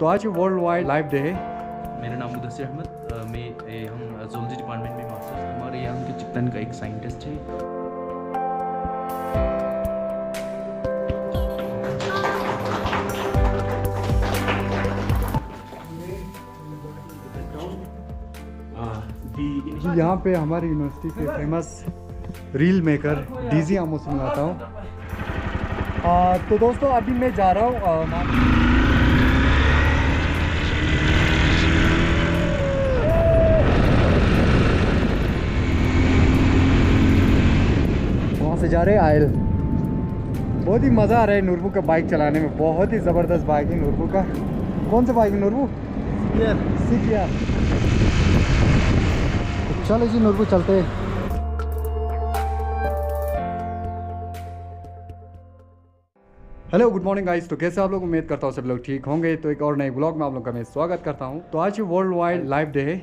तो आज world wide life day है। मेरा नाम मुदस्सिर अहमद मैं हम जोलॉजी डिपार्टमेंट में मास्टर्स हमारे यहाँ के चिकन का एक साइंटिस्ट है। यहाँ पे हमारी यूनिवर्सिटी के फ़ेमस रील मेकर डीजी आमो से मिलाता हूँ। तो दोस्तों अभी मैं जा रहा हूँ आ, मा- वहाँ से जा रहे आयल। बहुत ही मज़ा आ रहा है नूरबू का बाइक चलाने में। बहुत ही ज़बरदस्त बाइक है नूरबू का। कौन सा बाइक है नूरबू? सीखिया चलो जी नूरबू चलते हैं। हेलो गुड मॉर्निंग गाइस तो कैसे आप लोग? उम्मीद करता हूँ सब लोग ठीक होंगे। तो एक और नए ब्लॉग में आप लोग का मैं स्वागत करता हूँ। तो आज वर्ल्ड वाइड लाइफ डे है।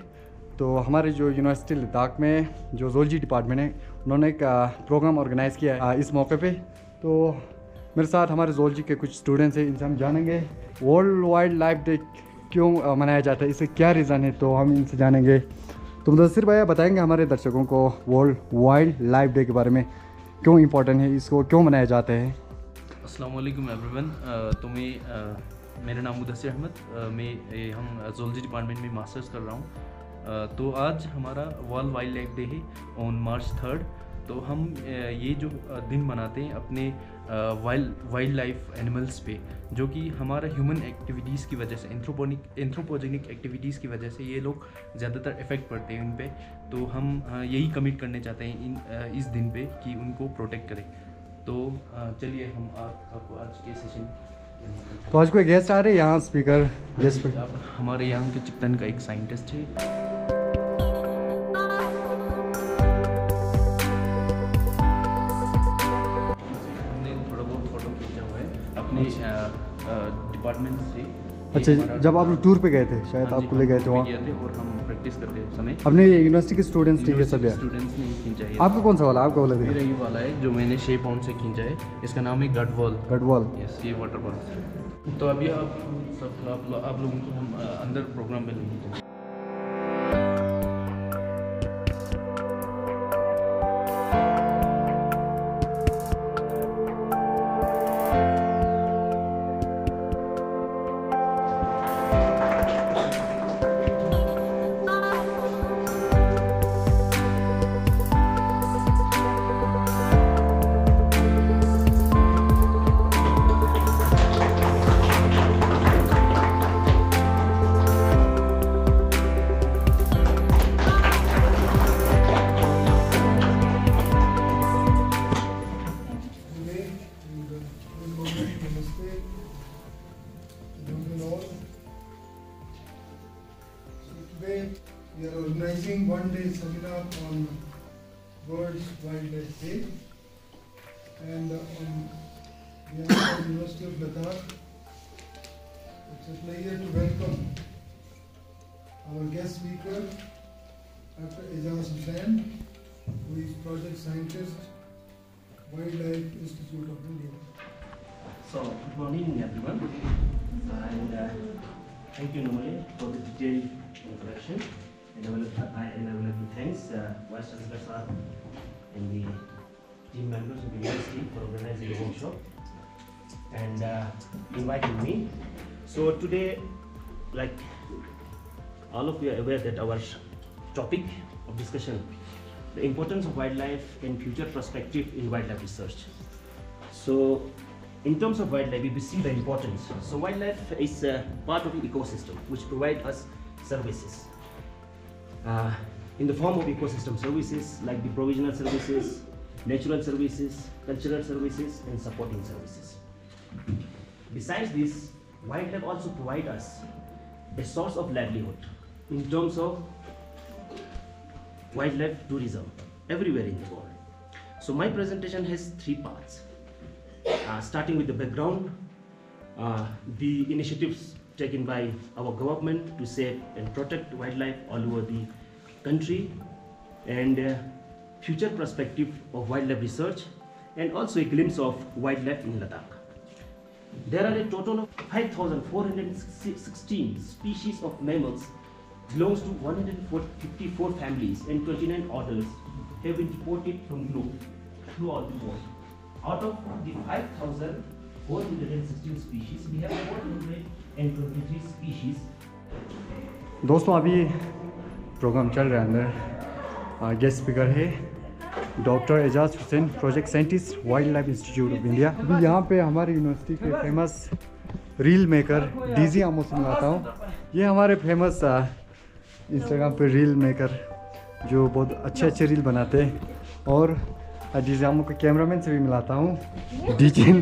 तो हमारे जो यूनिवर्सिटी लद्दाख में जो जोलजी डिपार्टमेंट है उन्होंने एक प्रोग्राम ऑर्गेनाइज़ किया है इस मौके पे। तो मेरे साथ हमारे जोलजी के कुछ स्टूडेंट्स हैं, इनसे हम जानेंगे। वर्ल्ड वाइड लाइफ डे क्यों मनाया जाता है, इससे क्या रीज़न है तो हम इनसे जानेंगे। तो मुदसर भैया बताएँगे हमारे दर्शकों को वर्ल्ड वाइल्ड लाइफ डे के बारे में, क्यों इम्पोर्टेंट है, इसको क्यों मनाया जाता है? अस्सलाम वालेकुम एवरीवन तो मैं मेरा नाम मुदसर अहमद मैं हम जोलॉजी डिपार्टमेंट में मास्टर्स कर रहा हूँ। तो आज हमारा वर्ल्ड वाइल्ड लाइफ डे है ऑन मार्च थर्ड तो हम ये जो दिन मनाते हैं अपने वाइल्ड वाइल्ड लाइफ एनिमल्स पे जो कि हमारा ह्यूमन एक्टिविटीज़ की वजह से एंथ्रोपोनिक एंथ्रोपोजेनिक एक्टिविटीज़ की वजह से ये लोग ज़्यादातर इफ़ेक्ट पड़ते हैं उन पर तो हम यही कमिट करने चाहते हैं इन इस दिन पे कि उनको प्रोटेक्ट करें। तो चलिए हम आप, आपको आज के सेशन तो आज कोई गेस्ट आ रहे हैं? यहाँ स्पीकर गेस्ट हमारे यहाँ के चिकन का एक साइंटिस्ट है। डिपार्टमेंट से अच्छा जब आप लोग टूर पे गए थे शायद हाँ आपको ले गए थे वहाँ। और हम प्रैक्टिस करते समय। अपने यूनिवर्सिटी के स्टूडेंट्स थे ये सब स्टूडेंट्स ने खींचा है आपको कौन सा वाला? आपका वाला मेरा ये वाला है जो मैंने शेप पाउंड से खींचा है। इसका नाम है गडवॉल गढ़वाल यस ये वाटर पार्क तो अभी आप सब आप लोगों को हम अंदर प्रोग्राम में लेंगे Today, we are organizing one day seminar on World Wildlife Day. And uh, on behalf of University of Ladakh, it's a pleasure to welcome our guest speaker, Dr. Ijaz Hussain, who is project scientist Wildlife Institute of India. So, good morning everyone, and uh, thank you Nomali for the detailed introduction. And I will like to thank uh, Vice Chancellor Sir and the team members of the university for organizing the workshop and uh, inviting me. So today, like all of you are aware that our topic of discussion, the importance of wildlife and future perspective in wildlife research. So, in terms of wildlife, we see the importance. So, wildlife is a part of the ecosystem which provide us services. Uh, in the form of ecosystem services like the provisional services, natural services, cultural services, and supporting services. Besides this, wildlife also provide us a source of livelihood in terms of wildlife tourism everywhere in the world. So my presentation has three parts. Uh, starting with the background, uh, the initiatives taken by our government to save and protect wildlife all over the country, and uh, future perspective of wildlife research, and also a glimpse of wildlife in Ladakh. There are a total of 5,416 species of mammals belongs to 154 families and 29 orders have been reported from globe throughout the world. Out of the 5,416 species, we have 423 species. दोस्तों, अभी programme चल रहा है अंदर। Guest speaker है doctor Ejaz Hussain project scientist wildlife institute of India अभी यहाँ पे हमारी यूनिवर्सिटी के फ़ेमस रील मेकर डीजी आमो से मिलाता हूँ। ये हमारे फ़ेमस इंस्टाग्राम पे रील मेकर जो बहुत अच्छे अच्छे रील बनाते हैं। और डीजे आमो के कैमरामैन से भी मिलाता हूँ डीजेन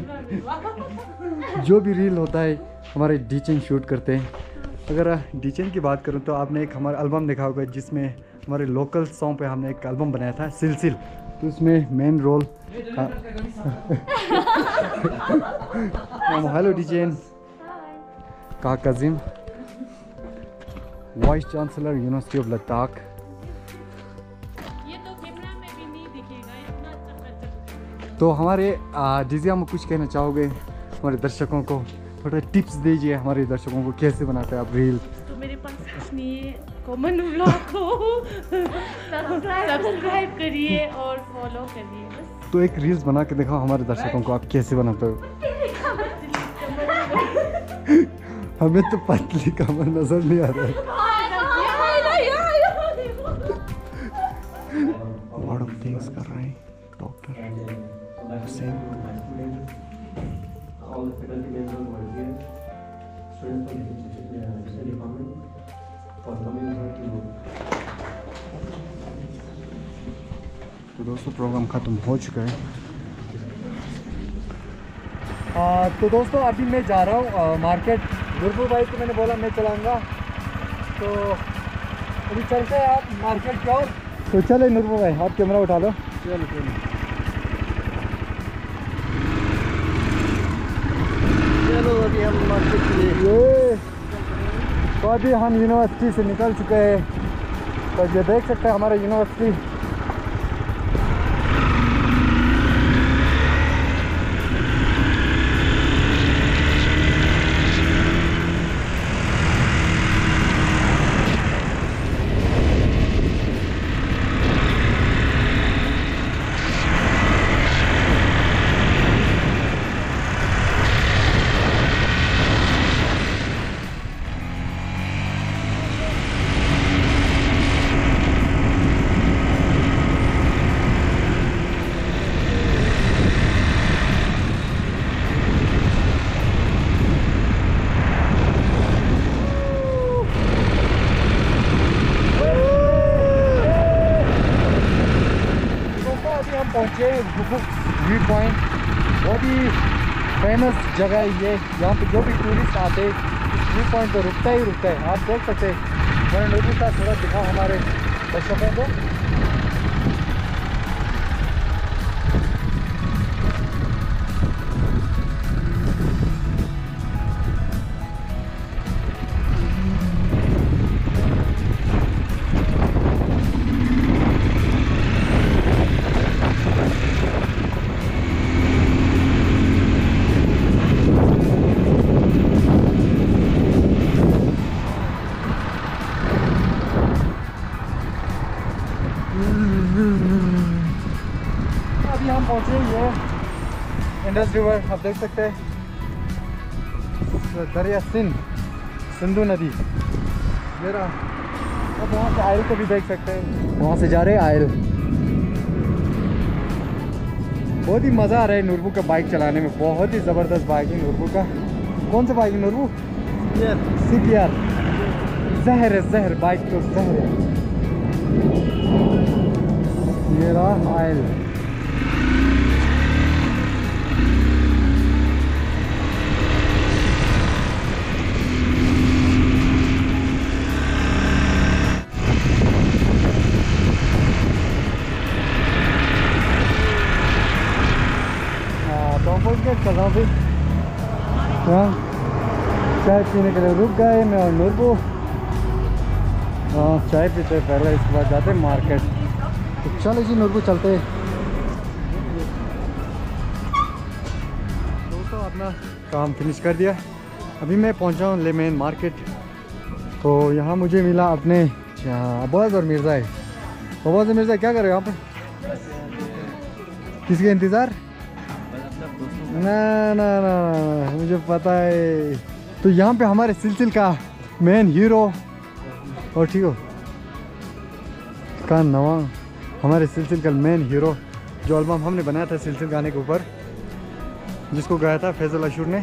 जो भी रील होता है हमारे डीचेन शूट करते हैं। अगर डीचेन की बात करूँ तो आपने एक हमारा एल्बम देखा होगा जिसमें हमारे लोकल सॉन्ग पे हमने एक एल्बम बनाया था सिलसिल तो उसमें मेन रोल हेलो डीजेन का Kazim vice chancellor university of Ladakh तो हमारे डीजे हम कुछ कहना चाहोगे हमारे दर्शकों को थोड़ा टिप्स दीजिए हमारे दर्शकों को कैसे बनाते हैं आप रील तो मेरे पास कुछ नहीं है कॉमन ब्लॉग को सब्सक्राइब करिए और फॉलो करिए तो एक रील्स बना के दिखाओ हमारे दर्शकों को आप कैसे बनाते हो हमें तो पतली कमर नज़र नहीं आ रहा है लॉट ऑफ़ थिंग्स कर रहे हैं डॉक्टर तो दोस्तों प्रोग्राम ख़त्म हो चुका है। आ, तो दोस्तों अभी मैं जा रहा हूँ मार्केट गुरपुर भाई को मैंने बोला मैं चलाऊँगा। तो अभी चलते हैं आप मार्केट जाओ तो चले नुरपुर भाई आप कैमरा उठा लो। चलो चलो। ये तो अभी हम यूनिवर्सिटी से निकल चुके हैं। तो ये देख सकते हैं हमारा यूनिवर्सिटी दोस्तों अभी हम पहुँचे व्यू पॉइंट बहुत ही फ़ेमस जगह है ये यहाँ पे जो भी टूरिस्ट आते व्यू पॉइंट पर रुकता ही रुकता है। आप देख सकते हैं मैंने लोगों का थोड़ा दिखा हमारे दर्शकों को। पहुँचे ये इंडस रिवर आप देख सकते हैं। दरिया सिंध सिंधु नदी। मेरा अब वहाँ से आयल को भी देख सकते हैं। वहाँ से जा रहे हैं आयल। बहुत ही मज़ा आ रहा है नूरबू का बाइक चलाने में। बहुत ही ज़बरदस्त बाइक है नूरबू का। कौन सा बाइक है नूरबू सी पी आर जहर है जहर। बाइक तो जहर है। ये रहा आयल। गए चल रहा हूँ फिर हाँ चाय पीने के लिए रुक गए मैं और नूरबू। हाँ चाय पीते पहले, इसके बाद जाते मार्केट। तो चलो जी, नूरबू, चलते दोस्तों, अपना काम फिनिश कर दिया। अभी मैं पहुँचा हूँ ले मेन मार्केट तो यहाँ मुझे मिला अपने अब्बास और मिर्ज़ा है अब्बास और मिर्ज़ा क्या कर रहे हो यहाँ पे किसके इंतज़ार? ना ना ना ना, मुझे पता है। तो यहाँ पे हमारे सिलसिल का मेन हीरो और ठीक हो। का नवा हमारे सिलसिल का मेन हीरो जो एल्बम हमने बनाया था सिलसिल गाने के ऊपर जिसको गाया था फैजल अशूर ने।